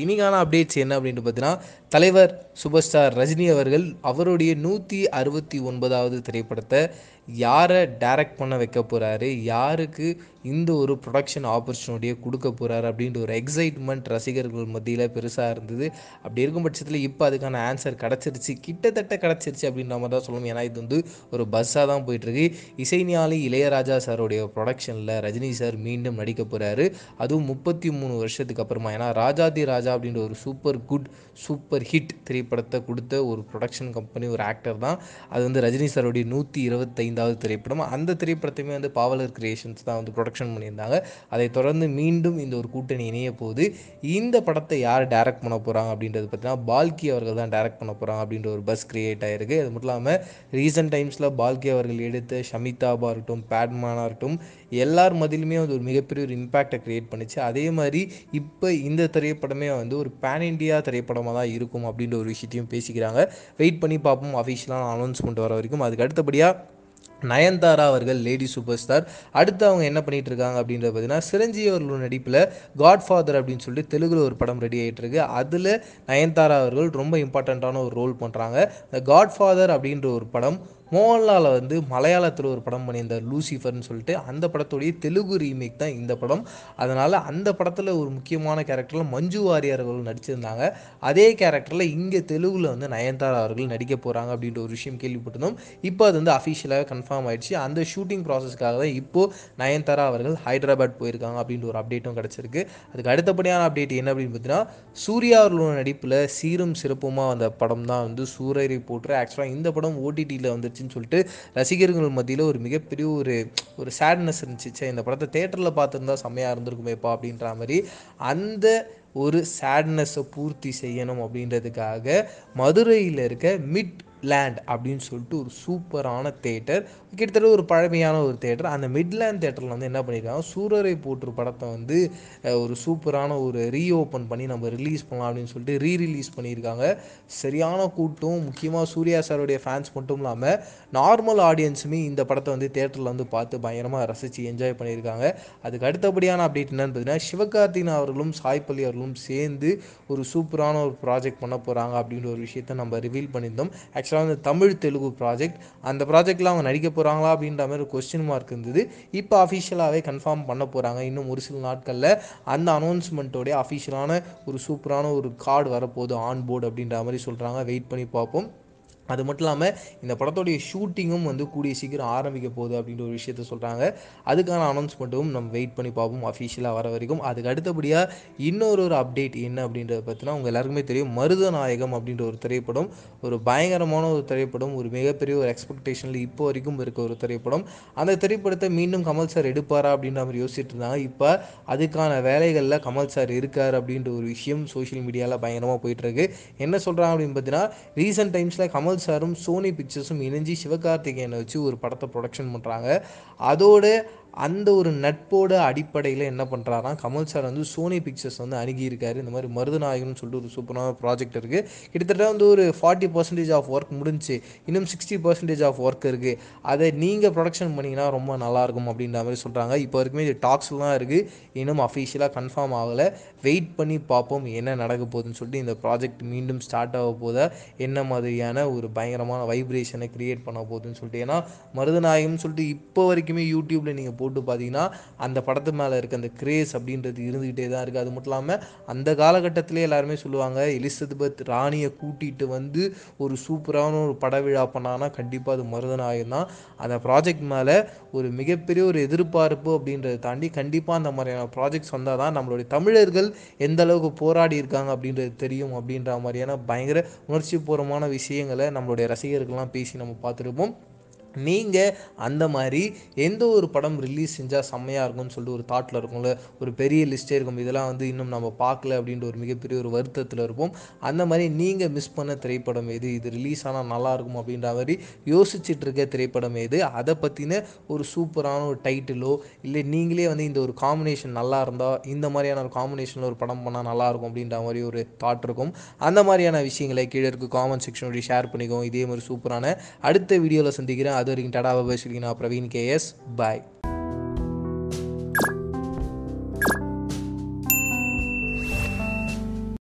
இனிகான updates என்ன அப்படின்ட்டு பார்த்தீங்கன்னா தலைவர் சூப்பர் ஸ்டார் ரஜினி அவர்கள் அவருடைய நூற்றி அறுபத்தி ஒன்பதாவது திரைப்படத்தை யாரை டைரக்ட் பண்ண வைக்க போகிறாரு யாருக்கு இந்த ஒரு ப்ரொடக்ஷன் ஆப்பர்ச்சுனிட்டியை கொடுக்க போகிறாரு அப்படின்ற ஒரு எக்ஸைட்மெண்ட் ரசிகர்கள் மத்தியில் பெருசாக இருந்தது. அப்படி இருக்கும் பட்சத்தில் இப்போ அதுக்கான ஆன்சர் கிடச்சிருச்சு. கிட்டத்தட்ட கிடச்சிருச்சு அப்படின்ற மாதிரி தான் சொல்லணும். ஏன்னா இது வந்து ஒரு பஸ்ஸாக தான் போயிட்டுருக்கு. இசைஞாலி இளையராஜா சாருடைய ப்ரொடக்ஷனில் ரஜினி சார் மீண்டும் நடிக்க போகிறாரு அதுவும் முப்பத்தி மூணு வருஷத்துக்கு அப்புறமா. ஏன்னா ராஜாதி ராஜா அப்படின்ற ஒரு சூப்பர் குட் சூப்பர் ஹிட் திரைப்படத்தை கொடுத்த ஒரு ப்ரொடக்ஷன் கம்பெனி ஒரு ஆக்டர் தான். அது வந்து ரஜினி சாருடைய நூற்றி இருபத்தைந்தாவது திரைப்படம். அந்த திரைப்படத்தையுமே வந்து பாவலர் கிரியேஷன்ஸ் தான் வந்து ப்ரொடக்ஷன் பண்ணியிருந்தாங்க. அதை தொடர்ந்து மீண்டும் இந்த ஒரு கூட்டணி இணைய போகுது இந்த படத்தை யார் டைரக்ட் பண்ண போகிறாங்க அப்படின்றது பார்த்தீங்கன்னா பால்கி அவர்கள் தான் டைரக்ட் பண்ண போகிறாங்க அப்படின்ற ஒரு பஸ் கிரியேட் ஆகிருக்கு அது மட்டும் இல்லாமல் ரீசெண்ட் டைம்ஸில் பால்கி அவர்கள் எடுத்த ஷமிதாபாக இருக்கட்டும் பேட்மானாக இருக்கட்டும் எல்லார் மதிலுமே வந்து ஒரு மிகப்பெரிய ஒரு இம்பேக்டை க்ரியேட் பண்ணிச்சு. அதே மாதிரி இப்போ இந்த திரைப்படமே வந்து ஒரு பேன் இண்டியா திரைப்படமாக தான் இருக்கும் அப்படின்ற ஒரு விஷயத்தையும் பேசிக்கிறாங்க. வெயிட் பண்ணி பார்ப்போம். அஃபிஷியலான அனௌன்ஸ்மெண்ட் வர வரைக்கும். அதுக்கு அடுத்தபடியாக நயன்தாரா அவர்கள் லேடி சூப்பர் ஸ்டார் அடுத்து அவங்க என்ன பண்ணிட்டு இருக்காங்க அப்படின்றது பார்த்தீங்கன்னா சிரஞ்சீவி அவர்களோட நடிப்பில் காட்ஃபாதர் அப்படின்னு சொல்லிட்டு தெலுங்குல ஒரு படம் ரெடி ஆகிட்டு இருக்கு. அதில் நயன்தாரா அவர்கள் ரொம்ப இம்பார்ட்டண்ட்டான ஒரு ரோல் பண்ணுறாங்க இந்த காட்ஃபாதர் அப்படின்ற ஒரு படம் மோகன்லால் வந்து மலையாளத்தில் ஒரு படம் பண்ணியிருந்தார் லூசிஃபர்னு சொல்லிட்டு. அந்த படத்துடைய தெலுங்கு ரீமேக் தான் இந்த படம். அதனால் அந்த படத்தில் ஒரு முக்கியமான கேரக்டரில் மஞ்சு வாரியர் அவர்கள் நடிச்சிருந்தாங்க. அதே கேரக்டரில் இங்கே தெலுங்கில் வந்து நயன்தாரா அவர்கள் நடிக்க போகிறாங்க அப்படின்ற ஒரு விஷயம் கேள்விப்பட்டிருந்தோம். இப்போ அது வந்து அஃபிஷியலாக கன்ஃபார்ம் ஆயிடுச்சு. அந்த ஷூட்டிங் ப்ராசஸ்க்காக தான் இப்போது நயன்தாரா அவர்கள் ஹைதராபாத் போயிருக்காங்க அப்படின்ற ஒரு அப்டேட்டும் கிடச்சிருக்கு. அதுக்கு அடுத்தபடியான அப்டேட் என்ன அப்படின்னு பார்த்தீங்கன்னா சூர்யா அவர்களோட நடிப்பில் சீரும் சிறப்புமாக வந்த படம் தான் வந்து சூரரை போட்டு ஆக்சுவலாக இந்த படம் ஓடிடியில் போயிடுச்சுன்னு சொல்லிட்டு ரசிகர்கள் மத்தியில் ஒரு மிகப்பெரிய ஒரு ஒரு சேட்னஸ் இருந்துச்சு. சே இந்த படத்தை தேட்டரில் பார்த்துருந்தா செம்மையாக இருந்திருக்குமேப்பா அப்படின்ற மாதிரி அந்த ஒரு சேட்னஸை பூர்த்தி செய்யணும் அப்படின்றதுக்காக மதுரையில் இருக்க மிட் லேண்ட் அப்படின்னு சொல்லிட்டு ஒரு சூப்பரான தேட்டர் கிட்டத்தட்ட ஒரு பழமையான ஒரு தேட்டர் அந்த மிட்லேண்ட் தேட்டரில் வந்து என்ன பண்ணியிருக்காங்க சூரரை போற்று படத்தை வந்து ஒரு சூப்பரான ஒரு ரீஓப்பன் பண்ணி நம்ம ரிலீஸ் பண்ணலாம் அப்படின்னு சொல்லிட்டு ரீ ரிலீஸ் பண்ணியிருக்காங்க. சரியான கூட்டம். முக்கியமாக சூர்யா சாருடைய ஃபேன்ஸ் மட்டும் இல்லாமல் நார்மல் ஆடியன்ஸுமே இந்த படத்தை வந்து தேட்டரில் வந்து பார்த்து பயங்கரமாக ரசித்து என்ஜாய் பண்ணியிருக்காங்க. அதுக்கு அடுத்தபடியான அப்டேட் என்னன்னு பார்த்தீங்கன்னா சிவகார்த்திகன் அவர்களும் சாய்பள்ளி அவர்களும் சேர்ந்து ஒரு சூப்பரான ஒரு ப்ராஜெக்ட் பண்ண போகிறாங்க அப்படின்ற ஒரு விஷயத்த நம்ம ரிவீல் பண்ணியிருந்தோம். ஆக்சுவலாக வந்து தமிழ் தெலுங்கு ப்ராஜெக்ட் அந்த ப்ராஜெக்டில் அவங்க நடிக்க போகிறாங்களா அப்படின்ற மாதிரி ஒரு கொஸ்டின் மார்க் இருந்தது. இப்போ அஃபிஷியலாகவே கன்ஃபார்ம் பண்ண போகிறாங்க இன்னும் ஒரு சில நாட்களில் அந்த அனௌன்ஸ்மெண்ட்டோடைய அஃபிஷியலான ஒரு சூப்பரான ஒரு கார்டு வரப்போகுது ஆன் போர்டு அப்படின்ற மாதிரி சொல்கிறாங்க வெயிட் பண்ணி பார்ப்போம். அது மட்டும் இல்லாமல் இந்த படத்தோடைய ஷூட்டிங்கும் வந்து கூடிய சீக்கிரம் ஆரம்பிக்க போகுது அப்படின்ற ஒரு விஷயத்த சொல்கிறாங்க அதுக்கான அனௌன்ஸ்மெண்ட்டும் நம்ம வெயிட் பண்ணி பார்ப்போம் அஃபிஷியலாக வர வரைக்கும். அதுக்கு அடுத்தபடியாக இன்னொரு ஒரு அப்டேட் என்ன அப்படின்றத பார்த்தீங்கன்னா உங்கள் எல்லாருக்குமே தெரியும். மருதநாயகம் அப்படின்ற ஒரு திரைப்படம். ஒரு பயங்கரமான ஒரு திரைப்படம். ஒரு மிகப்பெரிய ஒரு எக்ஸ்பெக்டேஷனில் இப்போ வரைக்கும் இருக்க ஒரு திரைப்படம். அந்த திரைப்படத்தை மீண்டும் கமல் சார் எடுப்பாரா அப்படின்ற மாதிரி யோசிச்சுட்டு இருந்தாங்க. இப்போ அதுக்கான வேலைகளில் கமல் சார் இருக்கார் அப்படின்ற ஒரு விஷயம் சோஷியல் மீடியாவில் பயங்கரமாக போயிட்டுருக்கு என்ன சொல்கிறாங்க அப்படின்னு பார்த்தீங்கன்னா ரீசெண்ட் டைம்ஸில் கமல் சாரும் சோனி பிக்சர்ஸும் இணைஞ்சு சிவகார்த்திகேயனை வச்சு ஒரு படத்தை ப்ரொடக்ஷன் பண்ணுறாங்க அதோட அந்த ஒரு நட்போட அடிப்படையில் என்ன பண்ணுறாருனா கமல் சார் வந்து சோனி பிக்சர்ஸ் வந்து அணுகியிருக்காரு. இந்த மாதிரி மருதநாயகம்னு சொல்லிட்டு ஒரு சூப்பரான ப்ராஜெக்ட் இருக்குது கிட்டத்தட்ட வந்து ஒரு ஃபார்ட்டி பர்சன்டேஜ் ஆஃப் ஒர்க் முடிஞ்சு இன்னும் சிக்ஸ்டி பர்சன்டேஜ் ஆஃப் ஒர்க் இருக்குது அதை நீங்கள் ப்ரொடக்ஷன் பண்ணிங்கன்னா ரொம்ப நல்லாயிருக்கும் அப்படின்ற மாதிரி சொல்கிறாங்க இப்போ வரைக்குமே இது டாக்ஸ்லாம் இருக்குது இன்னும் அஃபிஷியலாக கன்ஃபார்ம் ஆகலை. வெயிட் பண்ணி பார்ப்போம் என்ன நடக்க போகுதுன்னு சொல்லிட்டு இந்த ப்ராஜெக்ட் மீண்டும் ஸ்டார்ட் ஆக போதா என்ன மாதிரியான ஒரு பயங்கரமான வைப்ரேஷனை க்ரியேட் பண்ண போகுதுன்னு சொல்லிட்டு. ஏன்னா மருதநாயகம்னு சொல்லிட்டு இப்போ வரைக்குமே யூடியூப்பில் நீங்கள் போட்டு பார்த்தீங்கன்னா அந்த படத்து மேலே இருக்க அந்த கிரேஸ் அப்படின்றது இருந்துக்கிட்டே தான் இருக்குது அது மட்டும் இல்லாமல் அந்த காலகட்டத்திலே எல்லாருமே சொல்லுவாங்க எலிசபெத் ராணியை கூட்டிகிட்டு வந்து ஒரு சூப்பரான ஒரு பட விழா பண்ணாங்கன்னா கண்டிப்பாக அது மருதநாயகம் தான். அந்த ப்ராஜெக்ட் மேலே ஒரு மிகப்பெரிய ஒரு எதிர்பார்ப்பு அப்படின்றத தாண்டி கண்டிப்பாக அந்த மாதிரியான ப்ராஜெக்ட்ஸ் வந்தால் தான் நம்மளுடைய தமிழர்கள் எந்த அளவுக்கு போராடி இருக்காங்க அப்படின்றது தெரியும் அப்படின்ற மாதிரியான பயங்கர உணர்ச்சிபூர்வமான விஷயங்களை நம்மளுடைய ரசிகர்கள்லாம் பேசி நம்ம பார்த்துருப்போம். நீங்கள் அந்த மாதிரி எந்த ஒரு படம் ரிலீஸ் செஞ்சால் செம்மையாக இருக்கும்னு சொல்லிட்டு ஒரு தாட்டில் இருக்கும்ல? ஒரு பெரிய லிஸ்ட்டே இருக்கும். இதெல்லாம் வந்து இன்னும் நம்ம பார்க்கல அப்படின்ற ஒரு மிகப்பெரிய ஒரு வருத்தத்தில் இருப்போம். அந்த மாதிரி நீங்கள் மிஸ் பண்ண திரைப்படம் எது? இது ரிலீஸ் ஆனால் நல்லா இருக்கும் அப்படின்ற மாதிரி யோசிச்சுட்டு இருக்க திரைப்படம் எது? அதை பற்றின ஒரு சூப்பரான ஒரு டைட்டிலோ இல்லை நீங்களே வந்து இந்த ஒரு காம்பினேஷன் நல்லா இருந்தால் இந்த மாதிரியான ஒரு காம்பினேஷனில் ஒரு படம் பண்ணால் நல்லாயிருக்கும் அப்படின்ற மாதிரி ஒரு தாட் இருக்கும். அந்த மாதிரியான விஷயங்களை கீழே இருக்க காமெண்ட் செக்ஷனோடய ஷேர் பண்ணிக்கோங்க. இதே மாதிரி சூப்பரான அடுத்த வீடியோவில் சந்திக்கிறேன். அது வரைக்கும் டடாவை பாய் நான் பிரவீன் கேஎஸ் பாய்